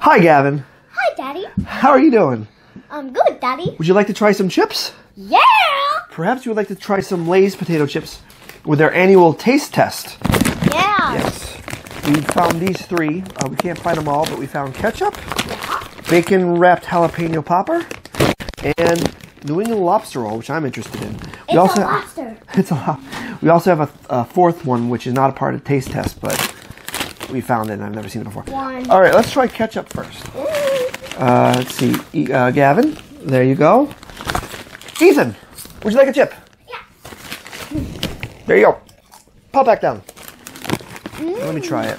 Hi, Gavin. Hi, Daddy. How are you doing? I'm good, Daddy. Would you like to try some chips? Yeah! Perhaps you would like to try some Lay's potato chips with their annual taste test. Yeah. Yes. We found these three. Uh, we can't find them all, but we found ketchup, bacon wrapped jalapeno popper, and New England lobster roll, which I'm interested in. It's a lobster. It's a. We also have a, a fourth one, which is not a part of the taste test, but we found it and I've never seen it before. One. All right, let's try ketchup first. Uh, let's see. E- Uh, Gavin, there you go. Ethan, would you like a chip? Yeah. There you go. Pop back down. Let me try it.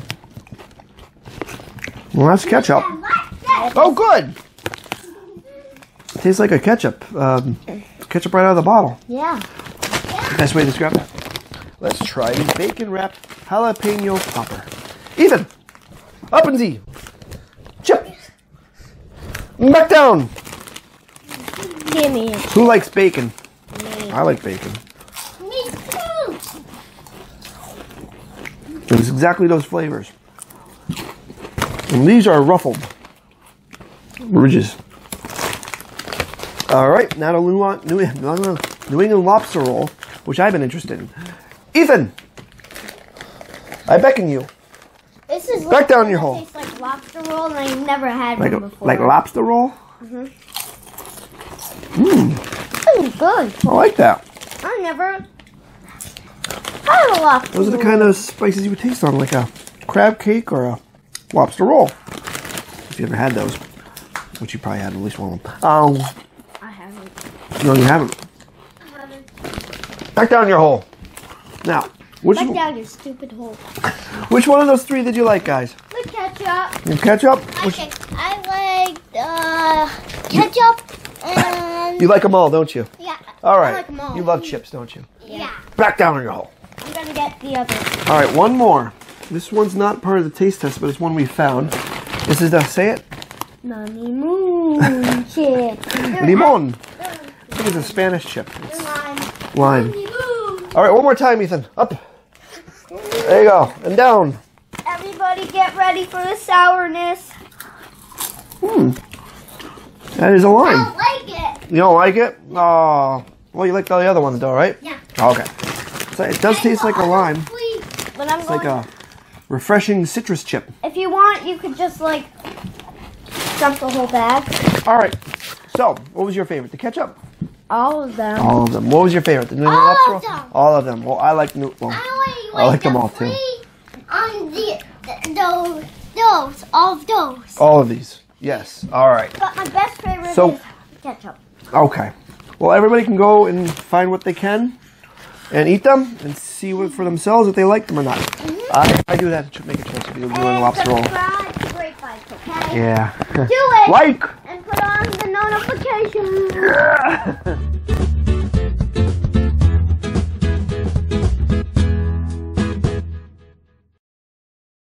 Well, that's ketchup. Oh, good. Tastes like a ketchup. Um, ketchup right out of the bottle. Yeah. Best way to describe that. Let's try the bacon wrapped jalapeno popper. Ethan, up and Z. Chip. Back down. Give me. Who likes bacon? I like bacon. Me too. It's exactly those flavors. And these are ruffled ridges. All right, now New, New England lobster roll, which I've been interested in. Ethan, I beckon you. This is Back down your hole. Tastes like lobster roll, and I never had Like one before. like lobster roll? Mm, good. I like that. I never had a lobster. Those are the roll. kind of spices you would taste on like a crab cake or a lobster roll. If you ever had those, which you probably had at least one of them. Um, I haven't. no, you haven't. I haven't. Back down your hole. Now, which Back down your stupid hole. which one of those three did you like, guys? The ketchup. You ketchup? Which, Okay, I like uh, ketchup and you like them all, don't you? yeah. All right. like all. You love chips, don't you? Yeah. Back down in your hole. I'm gonna get the other. All right, one more. This one's not part of the taste test, but it's one we found. This is the say it Nani moon chip. limon. I think it's a Spanish chip. It's Lime. lime. All right, one more time, Ethan. Up. There you go, and down. Everybody get ready for the sourness. Hmm. That is a lime. I don't like it. You don't like it? Oh, well, you like the other ones, though, right? Yeah. Okay. So it does taste like a lime. Please. But I'm It's like a refreshing citrus chip. if you want, you could just like dump the whole bag. All right. So, what was your favorite? The ketchup? All of them. All of them. What was your favorite? The New All lobster of roll? them. All of them. Well, I like new. Well, I I like them all, too. On the, th- those, those, all of those. all of these. Yes. All right. But my best favorite So- is ketchup. Okay. Well, everybody can go and find what they can and eat them and see what for themselves if they like them or not. Mm-hmm. I, I do that to make a choice if you do a lobster roll. subscribe to Great Bites, okay? Yeah. Do it. like the notification.